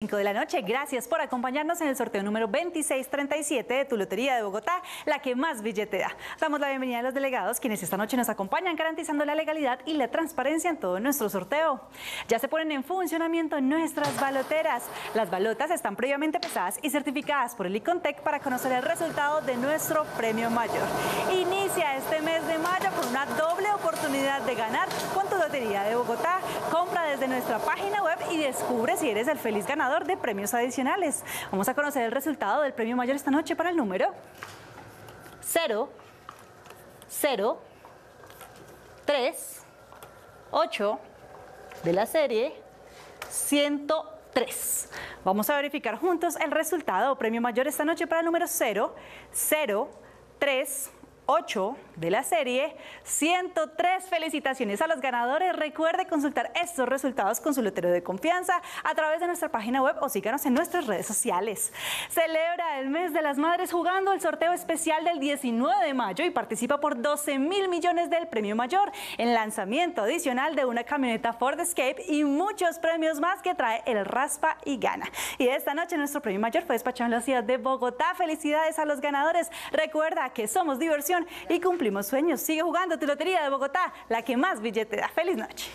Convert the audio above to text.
5 de la noche. Gracias por acompañarnos en el sorteo número 2637 de tu Lotería de Bogotá, la que más billete da. Damos la bienvenida a los delegados quienes esta noche nos acompañan garantizando la legalidad y la transparencia en todo nuestro sorteo. Ya se ponen en funcionamiento nuestras baloteras. Las balotas están previamente pesadas y certificadas por el Icontec para conocer el resultado de nuestro premio mayor. Inicia oportunidad de ganar con tu Lotería de Bogotá. Compra desde nuestra página web y descubre si eres el feliz ganador de premios adicionales. Vamos a conocer el resultado del premio mayor esta noche para el número 0, 0, 3, 8 de la serie 103. Vamos a verificar juntos el resultado premio mayor esta noche para el número 0, 0, 3, 8 de la serie. 103 felicitaciones a los ganadores. Recuerde consultar estos resultados con su lotero de confianza a través de nuestra página web o síganos en nuestras redes sociales. Celebra el mes de las madres jugando el sorteo especial del 19 de mayo y participa por 12 mil millones del premio mayor en lanzamiento adicional de una camioneta Ford Escape y muchos premios más que trae el Raspa y Gana. Y esta noche nuestro premio mayor fue despachado en la ciudad de Bogotá. Felicidades a los ganadores. Recuerda que somos y cumplimos sueños. Sigue jugando tu Lotería de Bogotá, la que más billete da. Feliz noche.